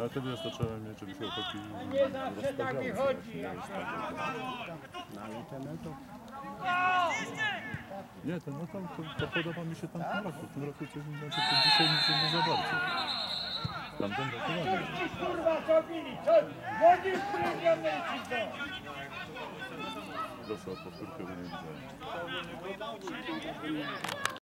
No ale to wiesz, to mieć, żeby się chłopaki Nie zawsze tak rozstawiały. wychodzi. No ale ten to Nie, to, no tam, to, to podoba mi się tam w tym roku. W tym roku coś, znaczy to dzisiaj nic nie za bardzo. Tamten roku ładnie. Ci kurwa zrobili, co? Wody wpływione ci to. Proszę o powtórkę, bo nie widziałem.